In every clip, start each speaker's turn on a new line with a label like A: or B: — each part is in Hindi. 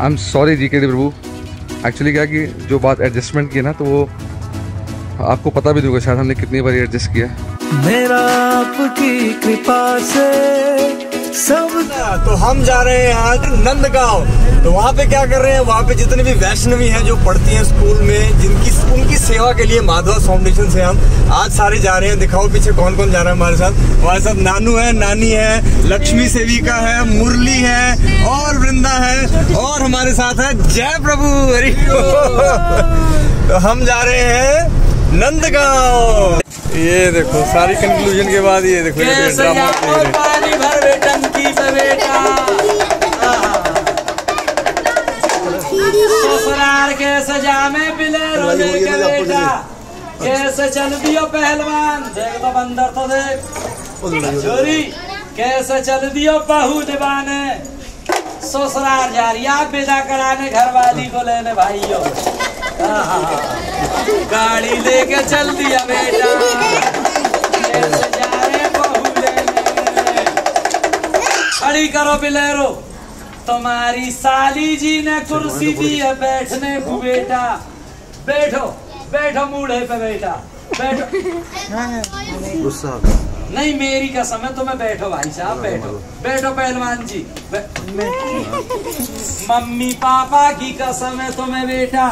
A: आई एम सॉरी जी के प्रभु एक्चुअली क्या कि जो बात एडजस्टमेंट की ना तो वो आपको पता भी होगा शायद हमने कितनी बार एडजस्ट किया।
B: मेरा आपकी कृपा से सब
C: तो हम जा रहे हैं आज नंदगांव। तो वहाँ पे क्या कर रहे हैं? वहाँ पे जितने भी वैष्णवी हैं जो पढ़ती हैं स्कूल में जिनकी उनकी सेवा के लिए माधवा फाउंडेशन से हम आज सारे जा रहे हैं। दिखाओ पीछे कौन कौन जा रहा है हमारे साथ। हमारे साथ नानू है नानी है लक्ष्मी सेविका है मुरली है हमारे साथ है। जय प्रभु हरि तो हम जा रहे हैं नंदगांव। ये देखो सारी कंक्लूजन के बाद ये देखो ये ड्रामा
B: पानी भर बे टंकी बेटा। ससुराल के सजा में के बेटा। कैसे चल दियो पहलवान? देख तो बंदर तो देख। छोरी कैसे चल दियो बहू निभाने ससुराल जा रही आप विदा कराने घर वाली को लेने, भाइयों गाड़ी लेके चल दिया बेटा। खड़ी करो बिलेरो। तुम्हारी साली जी ने कुर्सी दी है बैठने को, बेटा। बैठो बैठो मूढ़े पे, बेटा। बैठो।
C: गुस्सा
B: नहीं मेरी कसम है तुम्हें बैठो भाई साहब बैठो। बैठो पहलवान जी। मम्मी पापा की कसम है तुम्हें बेटा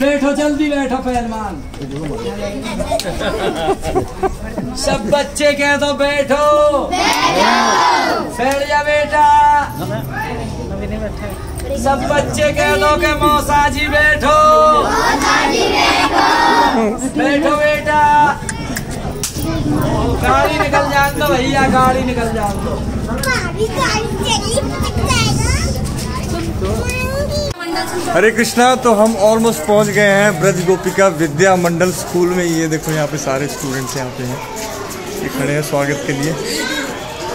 B: बैठो। जल्दी बैठो पहलवान। सब बच्चे कह दो बैठो। बैठ। जा बेटा। सब बच्चे कह दो के मौसा जी बैठो। बैठो बेटा। गाड़ी निकल जान दो भैया, गाड़ी निकल दो।
C: हरे कृष्णा तो हम ऑलमोस्ट पहुँच गए हैं ब्रज गोपिका विद्या मंडल स्कूल में। ये देखो, यहाँ पे सारे स्टूडेंट्स यहाँ पे हैं। ये खड़े हैं स्वागत के लिए।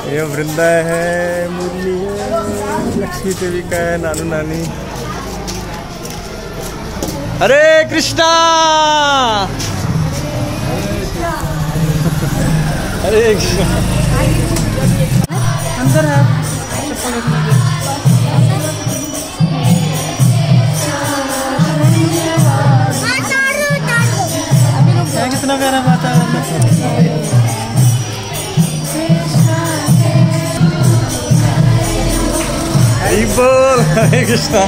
C: ये वृंदा है, मुरली है, लक्ष्मी देवी का है, नानू नानी। हरे कृष्णा! हरे कृष्णा
B: कितना प्यारा वातावरण
C: हरी बोल हरे कृष्णा।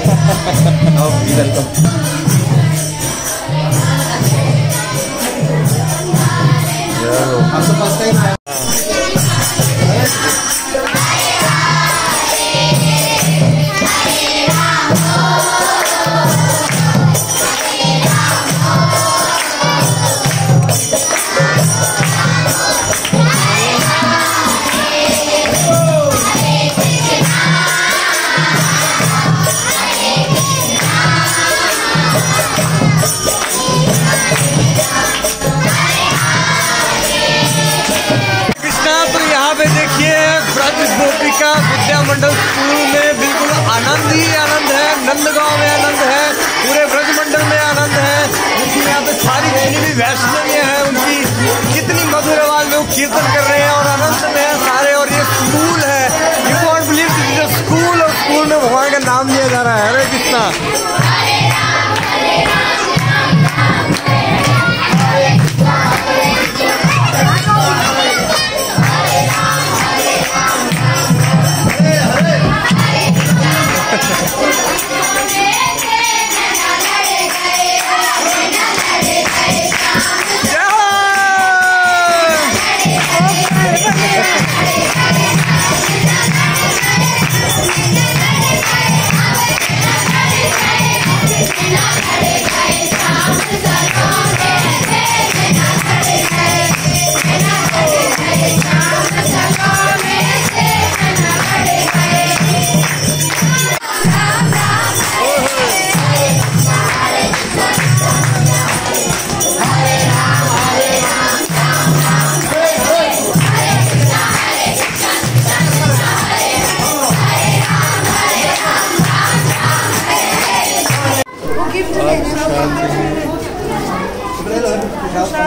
C: कृष्णा ब्रज गोपिका विद्या मंडल स्कूल में बिल्कुल आनंद ही आनंद है। नंदगांव में आनंद है। पूरे ब्रज मंडल में आनंद है। देखिए, यहाँ पे सारी जितनी भी वैष्णवी है उनकी कितनी मधुर आवाज़ में वो कीर्तन कर रहे हैं और आनंद में है सारे और ये स्कूल है। यू कॉन्ट बिलीव स्कूल और स्कूल में भगवान का नाम लिया जा रहा है। हरे कृष्णा।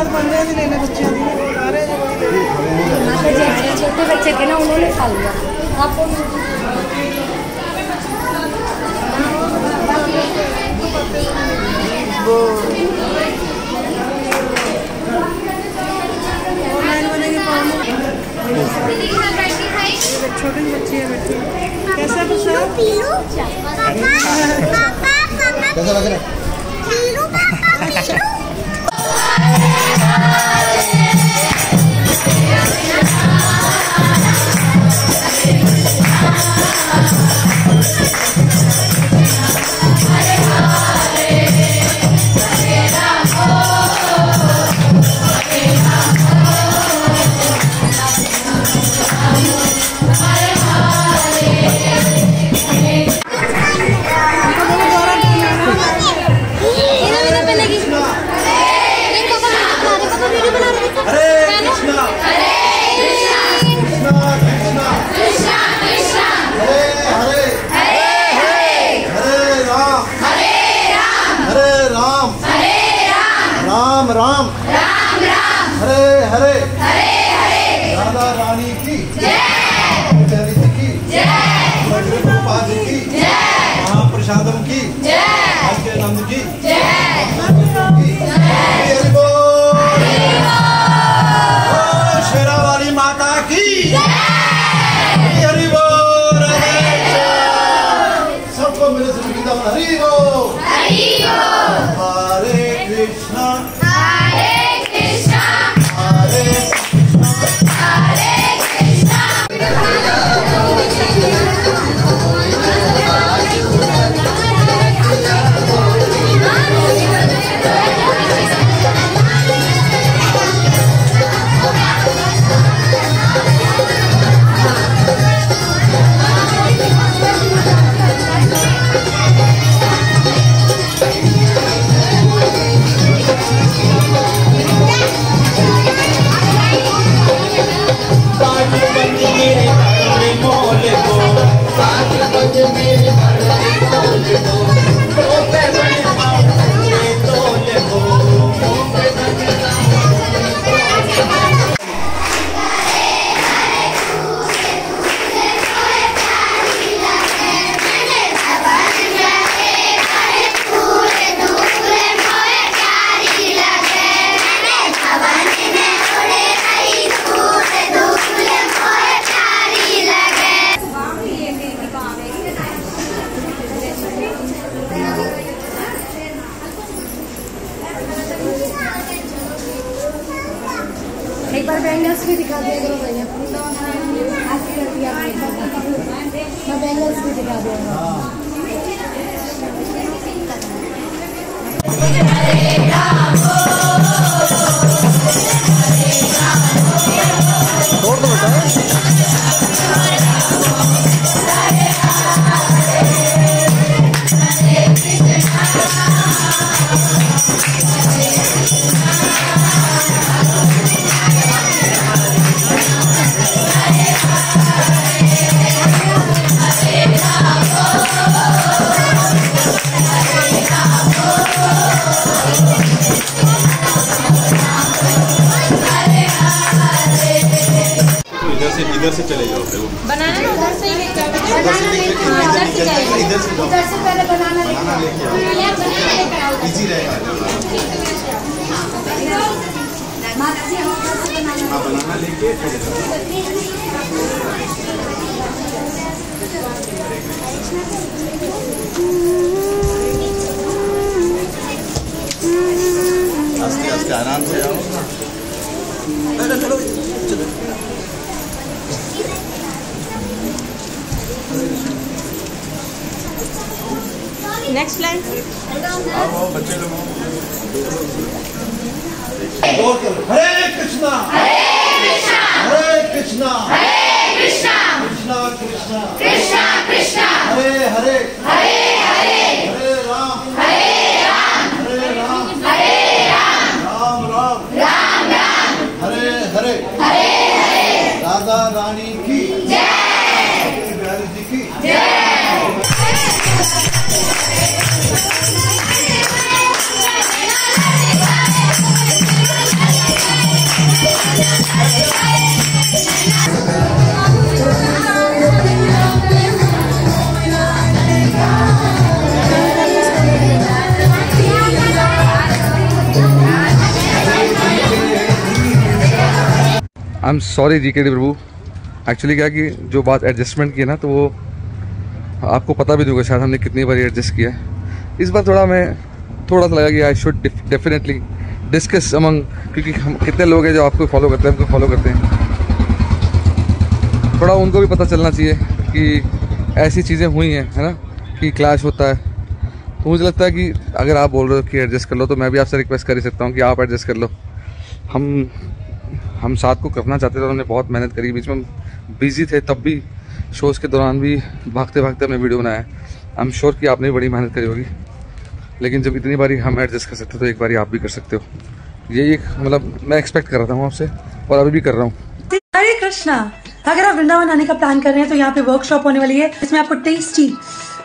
C: औलाद बन रहे ने बच्चों
D: छोटे बच्चे थे ना उन्होंने खा लिया आपको वो
E: छोटे बच्चे हैं बच्चे
C: कैसा
F: कैसा लग रहा है राम राम। राम राम। हरे हरे। हरे हरे। राधा रानी की। जय। की। की। महाप्रसादम की। आज्ञा नंद की। माता की। हरि बोल। सबको मेरे से हरि बोल।
G: Bravo.
H: इधर से चले जाओ
G: बनाना इधर से ही हाँ, इधर से
H: इधर से
G: पहले बनाना लेके
H: आओ। इजी रहेगा। हाँ बनाना लेके फिर आस्ते आस्ते आराम से आओ।
E: नेक्स्ट लाइन
H: बच्चे लोग।
A: आई एम सॉरी जी के डी प्रभु एक्चुअली क्या कि जो बात एडजस्टमेंट की है ना तो वो आपको पता भी होगा, शायद हमने कितनी बार एडजस्ट किया है। इस बार थोड़ा मैं, थोड़ा सा लगा कि I should definitely discuss among क्योंकि हम कितने लोग हैं जो आपको फॉलो करते हैं, हमको फॉलो करते हैं। थोड़ा उनको भी पता चलना चाहिए कि ऐसी चीज़ें हुई हैं, है ना, कि क्लैश होता है। तो मुझे लगता है कि अगर आप बोल रहे हो कि एडजस्ट कर लो तो मैं भी आपसे रिक्वेस्ट कर ही सकता हूँ कि आप एडजस्ट कर लो। हम हम साथ को करना चाहते थे हमने बहुत मेहनत करी। बीच में हम बिज़ी थे, तब भी शोज़ के दौरान भी भागते भागते हमने वीडियो बनाया। आई एम श्योर कि आपने बड़ी मेहनत करी होगी। लेकिन जब इतनी बारी हम एडजस्ट कर सकते तो एक बारी आप भी कर सकते हो। ये एक मतलब मैं एक्सपेक्ट कर रहा था आपसे, और अभी भी कर रहा हूँ।
I: हरे कृष्णा! अगर आप वृंदावन आने का प्लान कर रहे हैं तो यहाँ पे वर्कशॉप होने वाली है। इसमें आपको टेस्टी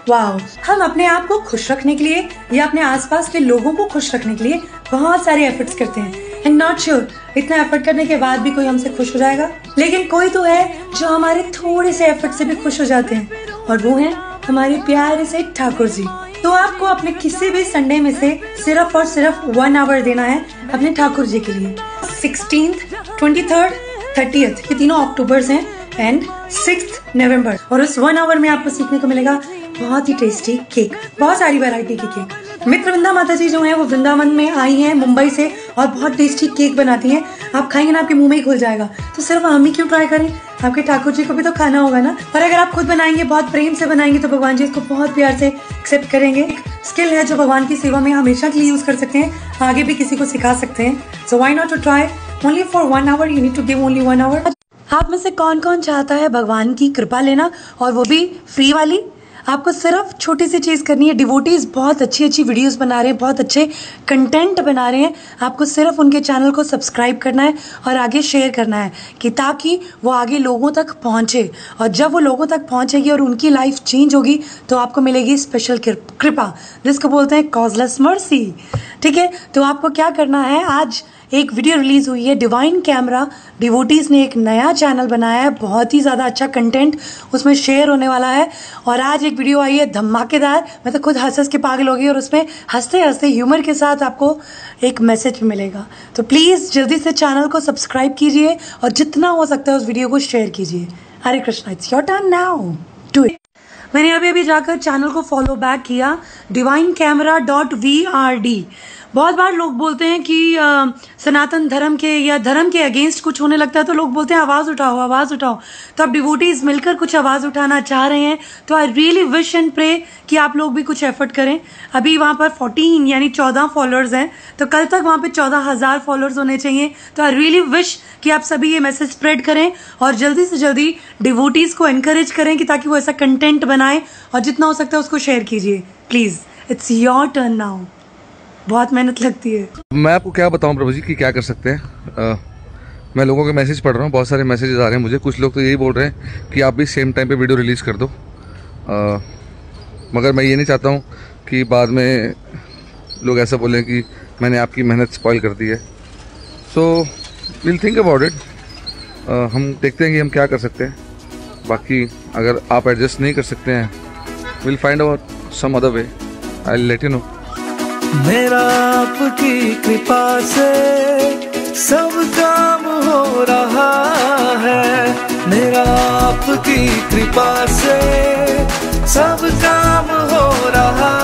I: वाओ हम अपने आप को खुश रखने के लिए, या अपने आसपास के लोगों को खुश रखने के लिए बहुत सारे एफर्ट्स करते हैं। एंड नॉट श्योर इतना एफर्ट करने के बाद भी कोई हमसे खुश हो जाएगा। लेकिन कोई तो है जो हमारे थोड़े से एफर्ट से भी खुश हो जाते हैं। और वो है हमारे प्यारे से ठाकुर जी। तो आपको अपने किसी भी संडे में से सिर्फ़ और सिर्फ़ वन आवर देना है अपने ठाकुर जी के लिए। सिक्सटीन ट्वेंटी थर्ड थर्टीथ ये तीनों अक्टूबर हैं एंड सिक्स नवंबर और उस वन आवर में आपको सीखने को मिलेगा बहुत ही टेस्टी केक बहुत सारी वैरायटी की केक मित्र वृंदा माता जी जो है, वो वृंदावन में आई हैं, मुंबई से और बहुत टेस्टी केक बनाती हैं। आप खाएँगे ना, आपके मुँह में ही खुल जाएगा। तो सिर्फ़ हम ही क्यों ट्राई करें? आपके ठाकुर जी को भी तो खाना होगा ना। और अगर आप खुद बनाएँगे, बहुत प्रेम से बनाएँगे तो भगवान जी इसको बहुत प्यार से एक्सेप्ट करेंगे। स्किल है जो भगवान की सेवा में हमेशा के लिए यूज़ कर सकते हैं। आगे भी किसी को सिखा सकते हैं। So why not to try only for one hour you need to give only one hour आप में से कौन कौन चाहता है भगवान की कृपा लेना? और वो भी फ्री वाली? आपको सिर्फ़ छोटी सी चीज़ करनी है। डिवोटीज बहुत अच्छी अच्छी वीडियोस बना रहे हैं, बहुत अच्छे कंटेंट बना रहे हैं। आपको सिर्फ़ उनके चैनल को सब्सक्राइब करना है और आगे शेयर करना है कि ताकि वो आगे लोगों तक पहुँचे। और जब वो लोगों तक पहुँचेगी और उनकी लाइफ चेंज होगी तो आपको मिलेगी स्पेशल कृपा जिसको बोलते हैं कॉजलेस मर्सी ठीक है? तो आपको क्या करना है? आज एक वीडियो रिलीज़ हुई है। डिवाइन कैमरा डिवोटीज ने एक नया चैनल बनाया है। बहुत ही ज़्यादा अच्छा कंटेंट उसमें शेयर होने वाला है। और आज एक वीडियो आई है धमाकेदार मैं तो खुद हंस हंस के पागल होगी और उसमें हँसते हँसते ह्यूमर के साथ आपको एक मैसेज भी मिलेगा। तो प्लीज़ जल्दी से चैनल को सब्सक्राइब कीजिए और जितना हो सकता है उस वीडियो को शेयर कीजिए। Hare Krishna it's your turn now it मैंने अभी अभी जाकर चैनल को फॉलो बैक किया। Divine camera dot V R D बहुत बार लोग बोलते हैं कि आ, सनातन धर्म के या धर्म के अगेंस्ट कुछ होने लगता है तो लोग बोलते हैं आवाज़ उठाओ आवाज़ उठाओ। तो आप डिवोटीज मिलकर कुछ आवाज़ उठाना चाह रहे हैं तो I really wish and pray कि आप लोग भी कुछ एफर्ट करें। अभी वहाँ पर 14 यानी 14 फॉलोअर्स हैं तो कल तक वहाँ पर चौदह हज़ार फॉलोअर्स होने चाहिए। तो आई रियली विश कि आप सभी ये मैसेज स्प्रेड करें और जल्दी से जल्दी डिवोटीज को एनकरेज करें कि ताकि वो ऐसा कंटेंट बनाए और जितना हो सकता है उसको शेयर कीजिए। Please it's your turn now बहुत मेहनत लगती है।
A: मैं आपको क्या बताऊँ प्रभु जी कि क्या कर सकते हैं? मैं लोगों के मैसेज पढ़ रहा हूँ बहुत सारे मैसेजेस आ रहे हैं मुझे। कुछ लोग तो यही बोल रहे हैं कि आप भी सेम टाइम पे वीडियो रिलीज़ कर दो। आ, मगर मैं ये नहीं चाहता हूँ कि बाद में लोग ऐसा बोलें कि मैंने आपकी मेहनत स्पॉइल कर दी है। So will think about it हम देखते हैं कि हम क्या कर सकते हैं। बाकी अगर आप एडजस्ट नहीं कर सकते हैं will find out some other way I let you know
J: मेरा आपकी कृपा से सब काम हो रहा है। मेरा आपकी कृपा से सब काम हो रहा